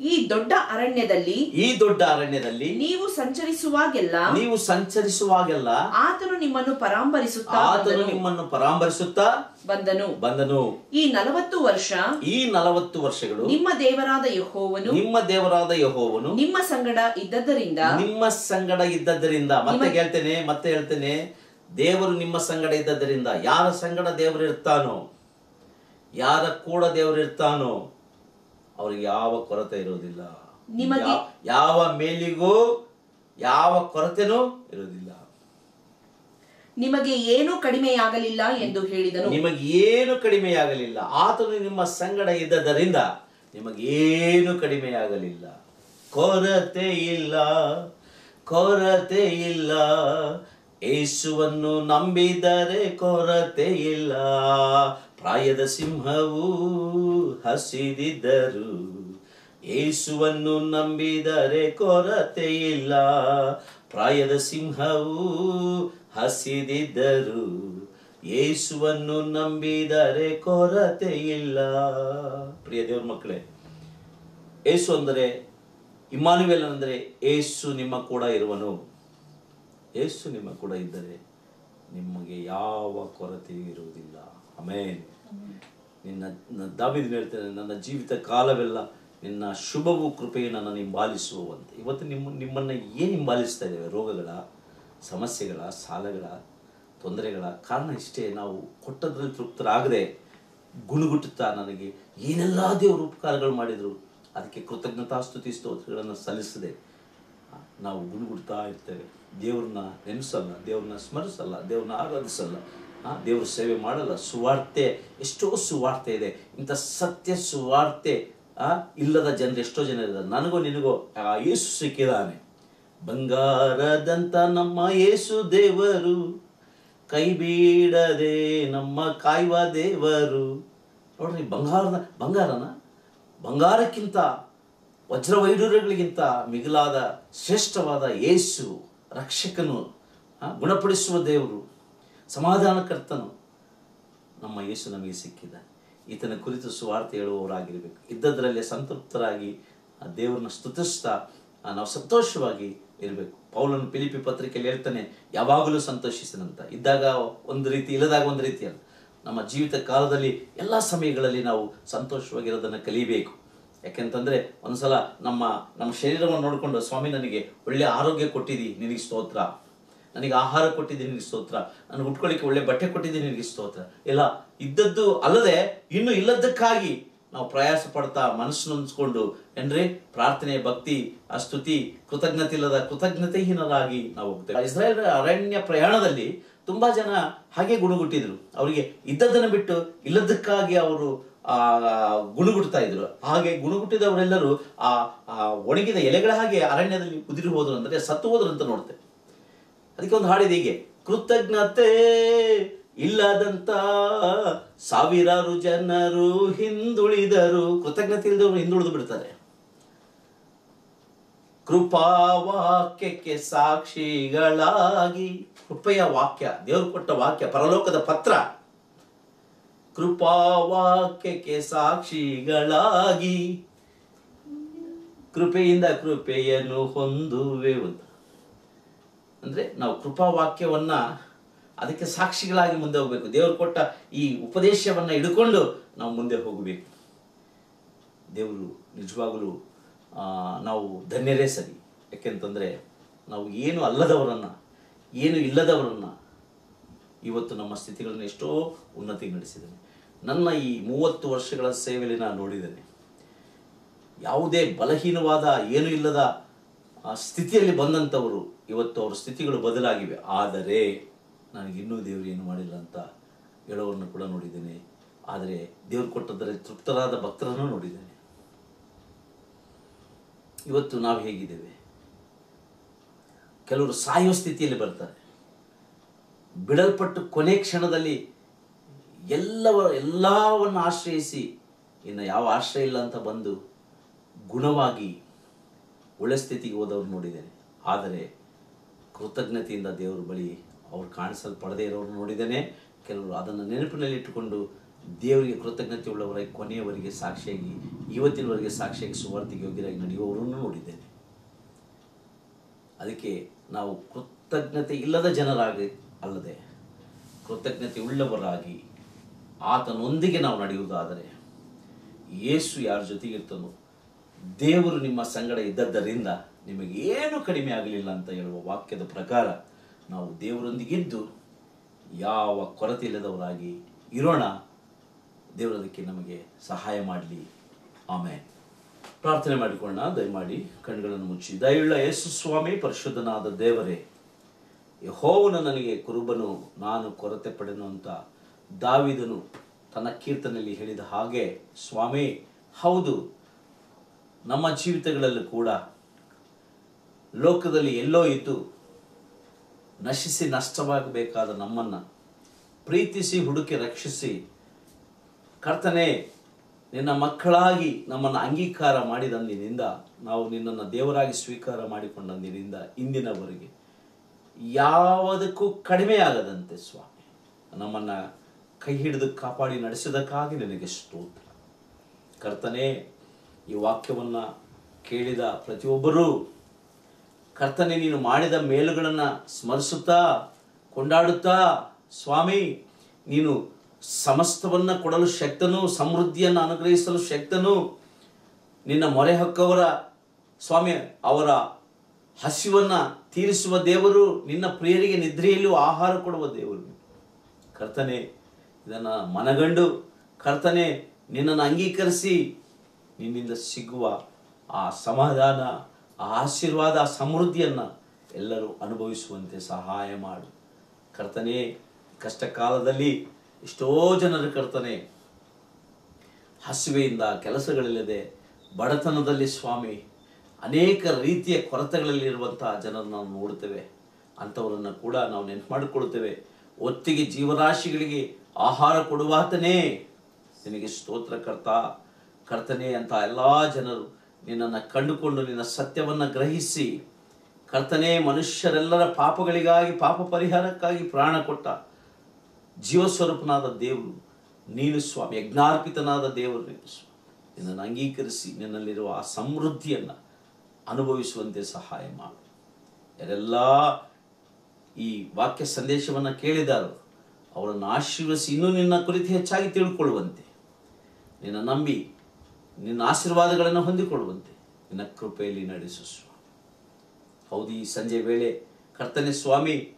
ಈ ದೊಡ್ಡ ಅರಣ್ಯದಲ್ಲಿ ಈ ದೊಡ್ಡ ಅರಣ್ಯದಲ್ಲಿ ನೀವು ಸಂಚರಿಸುವಾಗೆಲ್ಲ ನೀವು ಸಂಚರಿಸುವಾಗೆಲ್ಲ ಆತನು ನಿಮ್ಮನ್ನು ಪರಾಂಬರಿಸುತ್ತಾ ಆತನು ನಿಮ್ಮನ್ನು ಪರಾಂಬರಿಸುತ್ತಾ ಬಂದನು. ಬಂದನು. ಈ ನಲವತ್ತು ವರ್ಷ ಈ ನಲವತ್ತು ವರ್ಷಗಳು ನಿಮ್ಮ ದೇವರಾದ ಯಹೋವನು ನಿಮ್ಮ ದೇವರಾದ ಯಹೋವನು ನಿಮ್ಮ ಸಂಗಡ ಇದ್ದದ್ದರಿಂದ ನಿಮ್ಮ ಸಂಗಡ ಇದ್ದದ್ದರಿಂದ. ಮತ್ತೆ ಹೇಳ್ತೇನೆ ಮತ್ತೆ ಹೇಳ್ತೇನೆ. ದೇವರು ನಿಮ್ಮ ಸಂಗಡ ಇದ್ದದ್ದರಿಂದ ಯಾರ ಸಂಗಡ ದೇವರು ಇರ್ತಾನೋ? ಯಾರ ಕೂಡ ದೇವರು ಇರ್ತಾನೋ? ಅವ್ರಿಗೆ ಯಾವ ಕೊರತೆ ಇರೋದಿಲ್ಲ ನಿಮಗೆ- ಯಾವ ಮೇಲಿಗೂ ಯಾವ ಕೊರತೆನೂ ಇರೋದಿಲ್ಲ ನಿಮಗೆ ಏನೂ ಕಡಿಮೆಯಾಗಲಿಲ್ಲ ಎಂದು ಹೇಳಿದನು. ನಿಮಗೆ ಏನು ಕಡಿಮೆಯಾಗಲಿಲ್ಲ. ಆತನು ನಿಮ್ಮ ಸಂಗಡ ಇದ್ದದರಿಂದ ನಿಮಗೇನು ಕಡಿಮೆಯಾಗಲಿಲ್ಲ. ಕೊರತೆ ಇಲ್ಲ ಕೊರತೆ ಇಲ್ಲ. ಯೇಸುವನ್ನು ನಂಬಿದರೆ ಕೊರತೆ ಇಲ್ಲ. ಪ್ರಾಯದ ಸಿಂಹವು ಹಸಿದಿದ್ದರು ಏಸುವನ್ನು ನಂಬಿದರೆ ಕೊರತೆ ಇಲ್ಲ ಪ್ರಾಯದ ಸಿಂಹವು ಹಸಿದಿದ್ದರು ಏಸುವನ್ನು ನಂಬಿದರೆ ಕೊರತೆ ಇಲ್ಲ ಪ್ರಿಯ ದೇವ್ರ ಮಕ್ಕಳೇ, ಏಸು ಅಂದರೆ ಇಮಾನುವೇಲ್ ಅಂದರೆ ಏಸು ನಿಮ್ಮ ಕೂಡ ಇರುವನು. ಏಸು ನಿಮ್ಮ ಕೂಡ ಇದ್ದರೆ ನಿಮಗೆ ಯಾವ ಕೊರತೆಯೂ ಇರುವುದಿಲ್ಲ. ಆಮೇನ್ ನಿನ್ನ ದಾವಿದ ಹೇಳ್ತೇನೆ ನನ್ನ ಜೀವಿತ ಕಾಲವೆಲ್ಲ ನಿನ್ನ ಶುಭವು ಕೃಪೆಯು ನನ್ನ ಹಿಂಬಾಲಿಸುವಂತೆ ಇವತ್ತು ನಿಮ್ಮ ನಿಮ್ಮನ್ನು ಏನು ಹಿಂಬಾಲಿಸ್ತಾ ಇದ್ದೇವೆ? ರೋಗಗಳ ಸಮಸ್ಯೆಗಳ ಸಾಲಗಳ ತೊಂದರೆಗಳ ಕಾರಣ ಇಷ್ಟೇ ನಾವು ಕೊಟ್ಟದ್ರಲ್ಲಿ ತೃಪ್ತರಾಗದೆ ಗುಣಗುಟ್ಟುತ್ತಾ ನನಗೆ ಏನೆಲ್ಲ ದೇವರು ಉಪಕಾರಗಳು ಮಾಡಿದರು ಅದಕ್ಕೆ ಕೃತಜ್ಞತಾ ಸ್ತುತಿ ಸ್ತೋತ್ರಗಳನ್ನು ಸಲ್ಲಿಸದೆ ನಾವು ಗುಣಗುಡ್ತಾ ಇರ್ತೇವೆ. ದೇವ್ರನ್ನ ನೆನೆಸಲ್ಲ ದೇವ್ರನ್ನ ಸ್ಮರಿಸಲ್ಲ ದೇವ್ರನ್ನ ಆರಾಧಿಸಲ್ಲ. ದೇವ್ರ ಸೇವೆ ಮಾಡಲ್ಲ. ಸುವಾರ್ತೆ, ಎಷ್ಟೋ ಸುವಾರ್ತೆ ಇದೆ. ಇಂಥ ಸತ್ಯ ಸುವಾರ್ತೆ ಇಲ್ಲದ ಜನರು ಎಷ್ಟೋ ಜನ ಇದ್ದಾರೆ. ನನಗೋ ನಿನಗೋ, ಆ, ಯೇಸು ಸಿಕ್ಕಿದಾನೆ ಬಂಗಾರದಂತ ನಮ್ಮ ಯೇಸು ದೇವರು, ಕೈ ಬೀಡದೆ ನಮ್ಮ ಕಾಯುವ ದೇವರು. ನೋಡ್ರಿ, ಬಂಗಾರದ, ಬಂಗಾರನ? ಬಂಗಾರಕ್ಕಿಂತ ವಜ್ರವೈಡೂರ್ಯಗಳಿಗಿಂತ ಮಿಗಿಲಾದ ಶ್ರೇಷ್ಠವಾದ ಯೇಸು, ರಕ್ಷಕನು ಗುಣಪಡಿಸುವ ದೇವರು. ಸಮಾಧಾನಕರ್ತನು ನಮ್ಮ ಯೇಸು ನಮಗೆ ಸಿಕ್ಕಿದ. ಈತನ ಕುರಿತು ಸುವಾರ್ತೆ ಹೇಳುವವರಾಗಿರಬೇಕು. ಇದ್ದದರಲ್ಲೇ ಸಂತೃಪ್ತರಾಗಿ ಆ ದೇವರನ್ನು ಸ್ತುತಿಸ್ತಾ ನಾವು ಸಂತೋಷವಾಗಿ ಇರಬೇಕು. ಪೌಲನು ಪಿಲಿಪಿ ಪತ್ರಿಕೆಯಲ್ಲಿ ಹೇಳ್ತಾನೆ, ಯಾವಾಗಲೂ ಸಂತೋಷಿಸಿದಂತ. ಇದ್ದಾಗ ಒಂದು ರೀತಿ ಇಲ್ಲದಾಗ ಒಂದು ರೀತಿ ಅಲ್ಲ. ನಮ್ಮ ಜೀವಿತ ಕಾಲದಲ್ಲಿ ಎಲ್ಲ ಸಮಯಗಳಲ್ಲಿ ನಾವು ಸಂತೋಷವಾಗಿರೋದನ್ನು ಕಲಿಬೇಕು. ಯಾಕೆಂತಂದ್ರೆ ಒಂದ್ಸಲ ನಮ್ಮ ನಮ್ಮ ಶರೀರವನ್ನು ನೋಡಿಕೊಂಡು, ಸ್ವಾಮಿ, ನನಗೆ ಒಳ್ಳೆಯ ಆರೋಗ್ಯ ಕೊಟ್ಟಿದ್ದಿ, ನಿನಗೆ ಸ್ತೋತ್ರ. ನನಗೆ ಆಹಾರ ಕೊಟ್ಟಿದ್ದೀನಿ ನಿನಗೆ ಸ್ತೋತ್ರ. ನನಗೆ ಉಟ್ಕೊಳ್ಳಿಕ್ಕೆ ಒಳ್ಳೆ ಬಟ್ಟೆ ಕೊಟ್ಟಿದ್ದೀನಿ ನಿನಗೆ ಸ್ತೋತ್ರ. ಇಲ್ಲ ಇದ್ದದ್ದು ಅಲ್ಲದೆ ಇನ್ನು ಇಲ್ಲದಕ್ಕಾಗಿ ನಾವು ಪ್ರಯಾಸ ಪಡ್ತಾ ಮನಸ್ಸು ಏನ್ರಿ? ಪ್ರಾರ್ಥನೆ, ಭಕ್ತಿ, ಅಸ್ತುತಿ ಸ್ತುತಿ ಕೃತಜ್ಞತೆ ಇಲ್ಲದ ಕೃತಜ್ಞತೆಹೀನರಾಗಿ ನಾವು ಹೋಗ್ತೇವೆ. ಇಸ್ರಾಯೇಲ್ ಅರಣ್ಯ ಪ್ರಯಾಣದಲ್ಲಿ ತುಂಬಾ ಜನ ಹಾಗೆ ಗುಣಗುಟ್ಟಿದ್ರು. ಅವರಿಗೆ ಇದ್ದದನ್ನು ಬಿಟ್ಟು ಇಲ್ಲದಕ್ಕಾಗಿ ಅವರು, ಆ ಗುಣಗುಡ್ತಾ ಇದ್ರು. ಹಾಗೆ ಗುಣಗುಟ್ಟಿದವರೆಲ್ಲರೂ ಆ ಒಣಗಿದ ಎಲೆಗಳ ಹಾಗೆ ಅರಣ್ಯದಲ್ಲಿ ಕುದಿರಿ ಹೋದ್ರು ಅಂದ್ರೆ ಸತ್ತು ಹೋದ್ರು ಅಂತ ನೋಡ್ತೇವೆ. ಅದಕ್ಕೆ ಒಂದು ಹಾಡಿದೆ ಹೀಗೆ. ಕೃತಜ್ಞತೆ ಇಲ್ಲದಂತ ಸಾವಿರಾರು ಜನರು ಹಿಂದುಳಿದರು. ಕೃತಜ್ಞತೆ ಇಲ್ಲದವರು ಹಿಂದುಳಿದು ಬಿಡ್ತಾರೆ. ಕೃಪಾವಾಕ್ಯಕ್ಕೆ ಸಾಕ್ಷಿಗಳಾಗಿ, ಕೃಪೆಯ ವಾಕ್ಯ, ದೇವರು ಕೊಟ್ಟ ವಾಕ್ಯ, ಪರಲೋಕದ ಪತ್ರ, ಕೃಪಾವಾಕ್ಯಕ್ಕೆ ಸಾಕ್ಷಿಗಳಾಗಿ, ಕೃಪೆಯಿಂದ ಕೃಪೆಯನ್ನು ಹೊಂದುವೆ ಅಂತ. ಅಂದ್ರೆ ನಾವು ಕೃಪಾವಾಕ್ಯವನ್ನು ಅದಕ್ಕೆ ಸಾಕ್ಷಿಗಳಾಗಿ ಮುಂದೆ ಹೋಗಬೇಕು. ದೇವರು ಕೊಟ್ಟ ಈ ಉಪದೇಶವನ್ನು ಹಿಡ್ಕೊಂಡು ನಾವು ಮುಂದೆ ಹೋಗಬೇಕು. ದೇವರು ನಿಜವಾಗಲೂ ನಾವು ಧನ್ಯರೇ ಸರಿ. ಯಾಕೆಂತಂದರೆ ನಾವು ಏನು ಅಲ್ಲದವರನ್ನು, ಏನು ಇಲ್ಲದವರನ್ನು ಇವತ್ತು ನಮ್ಮ ಸ್ಥಿತಿಗಳನ್ನು ಎಷ್ಟೋ ಉನ್ನತಿ ನಡೆಸಿದ್ದೇನೆ. ನನ್ನ ಈ ಮೂವತ್ತು ವರ್ಷಗಳ ಸೇವೆಯಲ್ಲಿ ನಾನು ನೋಡಿದ್ದೇನೆ. ಯಾವುದೇ ಬಲಹೀನವಾದ, ಏನು ಇಲ್ಲದ ಸ್ಥಿತಿಯಲ್ಲಿ ಬಂದಂಥವರು ಇವತ್ತು ಅವರ ಸ್ಥಿತಿಗಳು ಬದಲಾಗಿವೆ. ಆದರೆ ನನಗಿನ್ನೂ ದೇವರು ಏನು ಮಾಡಿಲ್ಲ ಅಂತ ಹೇಳೋವನ್ನು ಕೂಡ ನೋಡಿದ್ದೇನೆ. ಆದರೆ ದೇವರು ಕೊಟ್ಟದರೆ ತೃಪ್ತರಾದ ಭಕ್ತರನ್ನು ನೋಡಿದ್ದೇನೆ. ಇವತ್ತು ನಾವು ಹೇಗಿದ್ದೇವೆ? ಕೆಲವರು ಸಾಯುವ ಸ್ಥಿತಿಯಲ್ಲಿ ಬರ್ತಾರೆ. ಬಿಡಲ್ಪಟ್ಟು ಕೊನೆ ಕ್ಷಣದಲ್ಲಿ ಎಲ್ಲವ ಎಲ್ಲವನ್ನು ಆಶ್ರಯಿಸಿ, ಇನ್ನು ಯಾವ ಆಶ್ರಯ ಇಲ್ಲ ಅಂತ ಬಂದು ಗುಣವಾಗಿ ಒಳ್ಳೆ ಸ್ಥಿತಿಗೆ ಹೋದವ್ರು ನೋಡಿದ್ದೇನೆ. ಆದರೆ ಕೃತಜ್ಞತೆಯಿಂದ ದೇವರ ಬಳಿ ಅವ್ರು ಕಾಣಿಸಲ್ಪಡದೇ ಇರೋರು ನೋಡಿದ್ದೇನೆ. ಕೆಲವರು ಅದನ್ನು ನೆನಪಿನಲ್ಲಿ ಇಟ್ಟುಕೊಂಡು ದೇವರಿಗೆ ಕೃತಜ್ಞತೆ ಉಳ್ಳವರಾಗಿ, ಕೊನೆಯವರೆಗೆ ಸಾಕ್ಷಿಯಾಗಿ, ಇವತ್ತಿನವರೆಗೆ ಸಾಕ್ಷಿಯಾಗಿ ಸುವಾರ್ತಿಗೆ ಯೋಗ್ಯರಾಗಿ ನಡೆಯುವವರನ್ನು ನೋಡಿದ್ದೇನೆ. ಅದಕ್ಕೆ ನಾವು ಕೃತಜ್ಞತೆ ಇಲ್ಲದ ಜನರಾಗಿ ಅಲ್ಲದೆ ಕೃತಜ್ಞತೆ ಉಳ್ಳವರಾಗಿ ಆತನೊಂದಿಗೆ ನಾವು ನಡೆಯುವುದಾದರೆ ಯೇಸು ಯಾರ ಜೊತೆಗಿರ್ತನೋ ದೇವರು ನಿಮ್ಮ ಸಂಗಡ ಇದ್ದದ್ದರಿಂದ ನಿಮಗೆ ಏನು ಕಡಿಮೆ ಆಗಲಿಲ್ಲ ಅಂತ ಹೇಳುವ ವಾಕ್ಯದ ಪ್ರಕಾರ ನಾವು ದೇವರೊಂದಿಗಿದ್ದು ಯಾವ ಕೊರತೆ ಇಲ್ಲದವರಾಗಿ ಇರೋಣ. ದೇವರದಕ್ಕೆ ನಮಗೆ ಸಹಾಯ ಮಾಡಲಿ. ಆಮೇಲೆ ಪ್ರಾರ್ಥನೆ ಮಾಡಿಕೊಳ್ಳೋಣ. ದಯಮಾಡಿ ಕಣ್ಗಳನ್ನು ಮುಚ್ಚಿ. ದಯುಳ್ಳ ಯೇಸು ಸ್ವಾಮಿ, ಪರಿಶುದ್ಧನಾದ ದೇವರೇ, ಯಹೋವನು ನನಗೆ ಕುರುಬನು, ನಾನು ಕೊರತೆ ಪಡೆನು ಅಂತ ದಾವಿದನು ತನ್ನ ಕೀರ್ತನೆಯಲ್ಲಿ ಹೇಳಿದ ಹಾಗೆ, ಸ್ವಾಮಿ, ಹೌದು ನಮ್ಮ ಜೀವಿತಗಳಲ್ಲೂ ಕೂಡ ಲೋಕದಲ್ಲಿ ಎಲ್ಲೋ ಇದ್ದು ನಶಿಸಿ ನಷ್ಟವಾಗಬೇಕಾದ ನಮ್ಮನ್ನು ಪ್ರೀತಿಸಿ, ಹುಡುಕಿ, ರಕ್ಷಿಸಿ ಕರ್ತನೆ, ನಿನ್ನ ಮಕ್ಕಳಾಗಿ ನಮ್ಮನ್ನು ಅಂಗೀಕಾರ ಮಾಡಿದಂದಿನಿಂದ ನಾವು ನಿನ್ನನ್ನು ದೇವರಾಗಿ ಸ್ವೀಕಾರ ಮಾಡಿಕೊಂಡಂದಿನಿಂದ ಇಂದಿನವರೆಗೆ ಯಾವುದಕ್ಕೂ ಕಡಿಮೆ ಆಗದಂತೆ ಸ್ವಾಮಿ. ನಮ್ಮನ್ನು ಕೈ ಹಿಡಿದು ಕಾಪಾಡಿ ನಡೆಸಿದಕ್ಕಾಗಿ ನಿನಗೆ ಸ್ತೋತ್ರ. ಕರ್ತನೆ ಈ ವಾಕ್ಯವನ್ನು ಕೇಳಿದ ಪ್ರತಿಯೊಬ್ಬರೂ, ಕರ್ತನೆ, ನೀನು ಮಾಡಿದ ಮೇಲುಗಳನ್ನು ಸ್ಮರಿಸುತ್ತಾ, ಕೊಂಡಾಡುತ್ತಾ, ಸ್ವಾಮಿ, ನೀನು ಸಮಸ್ತವನ್ನು ಕೊಡಲು ಶಕ್ತನು, ಸಮೃದ್ಧಿಯನ್ನು ಅನುಗ್ರಹಿಸಲು ಶಕ್ತನು. ನಿನ್ನ ಮೊರೆ ಹಕ್ಕವರ, ಸ್ವಾಮಿ, ಅವರ ಹಸಿವನ್ನು ತೀರಿಸುವ ದೇವರು, ನಿನ್ನ ಪ್ರಿಯರಿಗೆ ನಿದ್ರೆಯಲ್ಲೂ ಆಹಾರ ಕೊಡುವ ದೇವರು. ಕರ್ತನೆ, ಇದನ್ನು ಮನಗಂಡು, ಕರ್ತನೆ, ನಿನ್ನನ್ನು ಅಂಗೀಕರಿಸಿ ನಿನ್ನಿಂದ ಸಿಗುವ ಆ ಸಮಾಧಾನ, ಆ ಆಶೀರ್ವಾದ ಸಮೃದ್ಧಿಯನ್ನ ಎಲ್ಲರೂ ಅನುಭವಿಸುವಂತೆ ಸಹಾಯ ಮಾಡು. ಕರ್ತನೆ ಕಷ್ಟ ಕಾಲದಲ್ಲಿ ಎಷ್ಟೋ ಜನರು ಕರ್ತನೆ, ಹಸಿವೆಯಿಂದ ಕೆಲಸಗಳಿಲ್ಲದೆ, ಬಡತನದಲ್ಲಿ ಸ್ವಾಮಿ, ಅನೇಕ ರೀತಿಯ ಕೊರತೆಗಳಲ್ಲಿರುವಂತಹ ಜನರನ್ನು ನಾವು ನೋಡ್ತೇವೆ. ಅಂಥವರನ್ನು ಕೂಡ ನಾವು ನೆನಪು ಮಾಡಿಕೊಳ್ತೇವೆ ಒತ್ತಿಗೆ ಜೀವರಾಶಿಗಳಿಗೆ ಆಹಾರ ಕೊಡುವಾತನೇ. ನಿನಗೆ ಸ್ತೋತ್ರ ಕರ್ತ. ಕರ್ತನೆ ಅಂತ ಎಲ್ಲ ಜನರು ನಿನ್ನನ್ನು ಕಂಡುಕೊಂಡು ನಿನ್ನ ಸತ್ಯವನ್ನು ಗ್ರಹಿಸಿ ಕರ್ತನೆ ಮನುಷ್ಯರೆಲ್ಲರ ಪಾಪಗಳಿಗಾಗಿ, ಪಾಪ ಪರಿಹಾರಕ್ಕಾಗಿ ಪ್ರಾಣ ಕೊಟ್ಟ ಜೀವಸ್ವರೂಪನಾದ ದೇವರು, ನೀನು ಸ್ವಾಮಿ, ಯಜ್ಞಾರ್ಪಿತನಾದ ದೇವರು ನೀನು ನಿನ್ನನ್ನು ಅಂಗೀಕರಿಸಿ ನಿನ್ನಲ್ಲಿರುವ ಆ ಸಮೃದ್ಧಿಯನ್ನು ಅನುಭವಿಸುವಂತೆ ಸಹಾಯ ಮಾಡು. ಯಾರೆಲ್ಲ ಈ ವಾಕ್ಯ ಸಂದೇಶವನ್ನು ಕೇಳಿದಾರೋ, ಅವರನ್ನು ಆಶೀರ್ವಸಿ ಇನ್ನೂ ನಿನ್ನ ಕುರಿತು ಹೆಚ್ಚಾಗಿ ತಿಳ್ಕೊಳ್ಳುವಂತೆ. ನಿನ್ನ ನಂಬಿ ನಿನ್ನ ಆಶೀರ್ವಾದಗಳನ್ನು ಹೊಂದಿಕೊಳ್ಳುವಂತೆ. ನಿನ್ನ ಕೃಪೆಯಲ್ಲಿ ನಡೆಸು ಸ್ವಾಮಿ. ಹೌದು, ಈ ಸಂಜೆ ವೇಳೆ ಕರ್ತನೆ ಸ್ವಾಮಿ,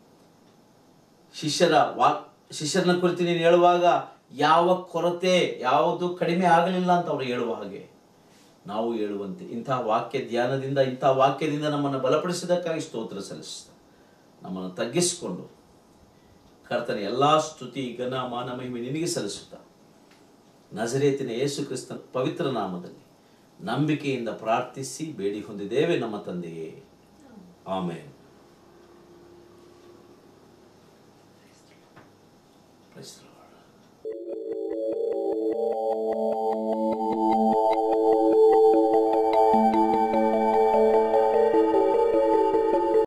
ಶಿಷ್ಯರ ವಾ, ಶಿಷ್ಯರನ್ನ ಕುರಿತು ನೀನು ಹೇಳುವಾಗ ಯಾವ ಕೊರತೆ, ಯಾವುದು ಕಡಿಮೆ ಆಗಲಿಲ್ಲ ಅಂತ ಅವರು ಹೇಳುವ ಹಾಗೆ ನಾವು ಹೇಳುವಂತೆ ಇಂತಹ ವಾಕ್ಯ ಧ್ಯಾನದಿಂದ ಇಂತಹ ವಾಕ್ಯದಿಂದ ನಮ್ಮನ್ನು ಬಲಪಡಿಸಿದ್ದಕ್ಕಾಗಿ ಸ್ತೋತ್ರ ಸಲ್ಲಿಸ್ತಾ ನಮ್ಮನ್ನು ತಗ್ಗಿಸಿಕೊಂಡು ಕರ್ತನ ಎಲ್ಲ ಸ್ತುತಿ ಘನ ಮಾನ ಮಹಿಮೆ ನಿನಗೆ ಸಲ್ಲಿಸುತ್ತಾ ನಜರೇತಿನ ಯೇಸು ಕ್ರಿಸ್ತನ ಪವಿತ್ರ ನಾಮದಲ್ಲಿ ನಂಬಿಕೆಯಿಂದ ಪ್ರಾರ್ಥಿಸಿ ಬೇಡಿ ಹೊಂದಿದ್ದೇವೆ ನಮ್ಮ ತಂದೆಯೇ. ಆಮೇನ್.